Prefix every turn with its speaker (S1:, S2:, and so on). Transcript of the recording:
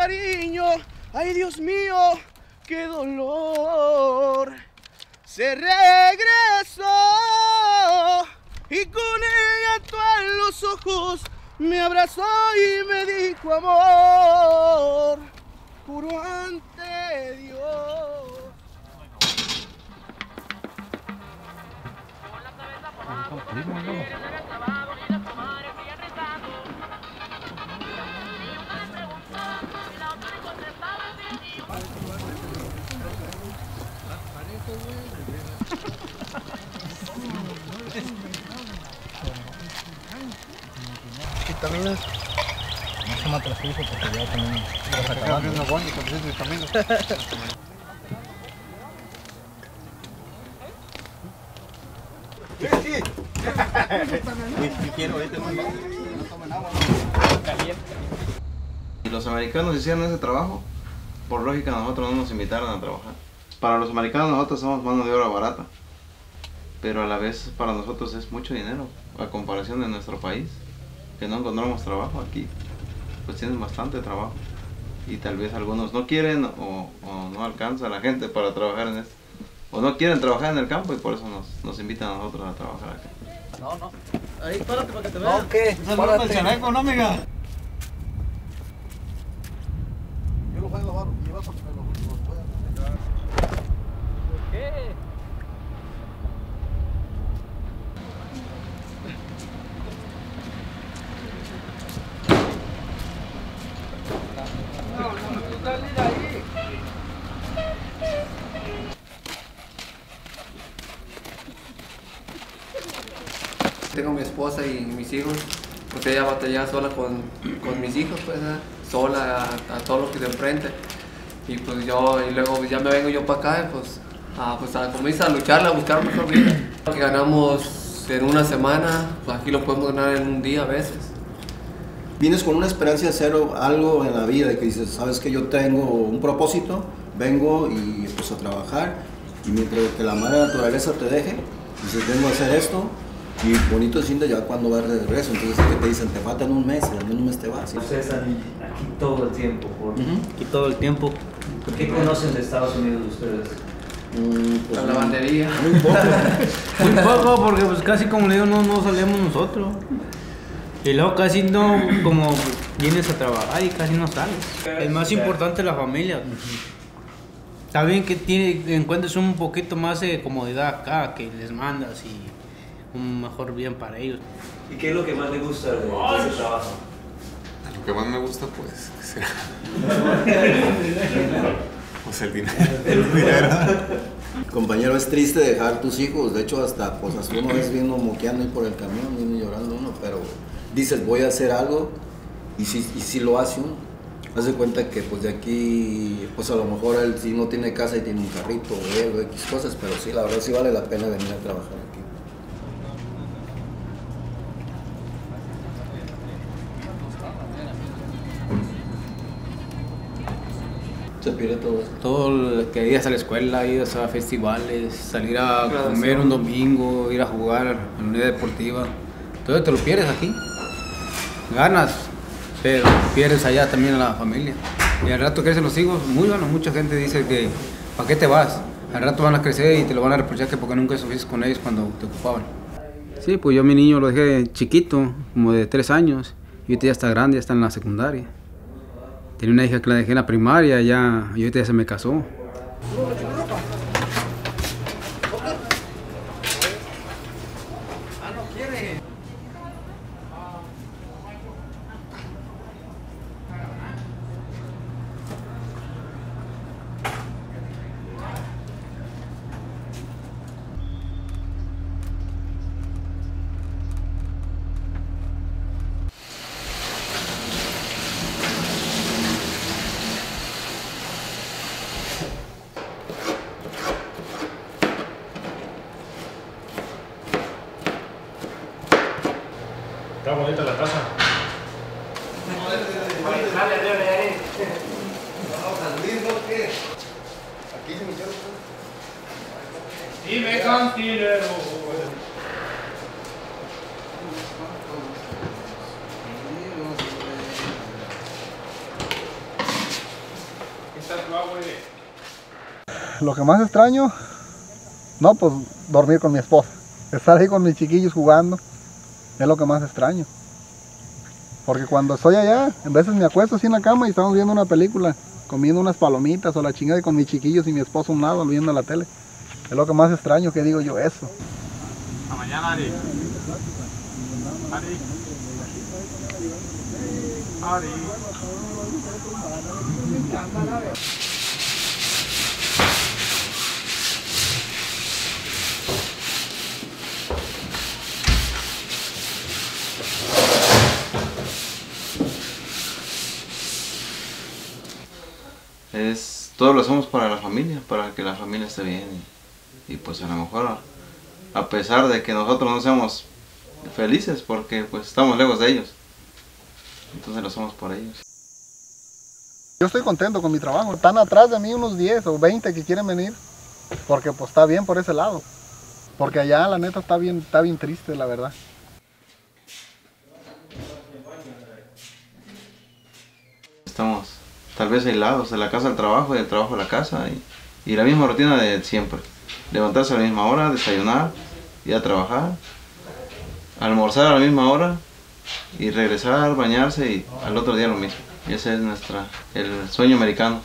S1: cariño. Ay, Dios mío, qué dolor. Se regresó y con ella en los ojos me abrazó y me dijo amor. Juro ante Dios.
S2: Vitaminas. No se mata porque ya también vas acabando.
S3: Si los americanos hicieran ese trabajo, por lógica nosotros no nos invitaran a trabajar. Para los americanos nosotros somos mano de obra barata, pero a la vez para nosotros es mucho dinero a comparación de nuestro país, que no encontramos trabajo aquí, pues tienen bastante trabajo y tal vez algunos no quieren o, o no alcanza la gente para trabajar en esto, o no quieren trabajar en el campo y por eso nos, nos invitan a nosotros a trabajar acá.
S1: No, no. Ahí, párate para que te vean.
S2: No, ¿qué? Párate.
S1: económica.
S2: Yo lo voy a lavar, lleva porque me lo, lo voy a
S1: ¿Qué?
S4: Tengo mi esposa y mis hijos, pues ella batalla sola con, con mis hijos, pues, sola a, a todo lo que se enfrenta. Y pues yo, y luego ya me vengo yo para acá, pues, a, pues a, dice, a lucharla, a buscar mejor vida. Lo que ganamos en una semana, pues aquí lo podemos ganar en un día a veces.
S5: Vienes con una esperanza de hacer algo en la vida, de que dices, sabes que yo tengo un propósito, vengo y empiezo a trabajar, y mientras que la madre naturaleza te deje, dices, vengo a hacer esto, y bonito siente ya cuando vas de regreso, entonces es que te dicen, te faltan un mes, y en un mes te vas.
S6: Ustedes están aquí todo el tiempo. ¿Por,
S1: Y todo el tiempo.
S6: ¿por qué conocen de Estados Unidos ustedes?
S5: Mm, pues,
S4: La lavandería.
S5: Muy poco.
S7: Muy poco, porque pues casi como le digo, no, no salíamos nosotros. Y luego casi no, como vienes a trabajar y casi no sales. Es más importante la familia. Está bien que tiene, encuentres un poquito más de comodidad acá, que les mandas y un mejor bien para ellos.
S6: ¿Y qué es lo que más les gusta de, de ese trabajo?
S8: Lo que más me gusta, pues, ¿qué será? pues el dinero.
S5: Compañero, es triste dejar tus hijos, de hecho hasta pues hasta uno es viendo moqueando ahí por el camión, viendo llorando uno, pero dices voy a hacer algo y si, y si lo hace uno. Haz de cuenta que pues de aquí, pues a lo mejor él sí no tiene casa y tiene un carrito o él o X cosas, pero sí, la verdad sí vale la pena venir a trabajar aquí. Se pierde todo eso.
S7: Todo lo que ibas a la escuela, ibas a festivales, salir a comer un domingo, ir a jugar la unidad deportiva. Todo te lo pierdes aquí. Ganas, pero pierdes allá también a la familia. Y al rato crecen los hijos, muy bueno, mucha gente dice que ¿para qué te vas? Al rato van a crecer y te lo van a reprochar que porque nunca estuviste con ellos cuando te ocupaban. Sí, pues yo a mi niño lo dejé chiquito, como de tres años, y ahorita ya está grande, ya está en la secundaria. Tenía una hija que la dejé en la primaria, ya, y ahorita ya se me casó.
S9: y me.
S2: Lo que más extraño, no, pues dormir con mi esposa. Estar ahí con mis chiquillos jugando es lo que más extraño. Porque cuando estoy allá, en veces me acuesto así en la cama y estamos viendo una película, comiendo unas palomitas o la chingada y con mis chiquillos y mi esposa a un lado, viendo la tele. Es lo que más extraño que digo yo eso.
S3: Es, todo lo hacemos para la familia, para que la familia esté bien. Y, pues a lo mejor, a, pesar de que nosotros no seamos felices, porque pues estamos lejos de ellos. Entonces lo hacemos por ellos.
S2: Yo estoy contento con mi trabajo. Están atrás de mí unos 10 o 20 que quieren venir. Porque pues está bien por ese lado. Porque allá la neta está bien, está bien triste, la verdad.
S3: Estamos tal vez aislados de la casa al trabajo y del trabajo a la casa. Y, y la misma rutina de siempre. Levantarse a la misma hora, desayunar, ir a trabajar, almorzar a la misma hora y regresar, bañarse y al otro día lo mismo. Ese es nuestra, el sueño americano.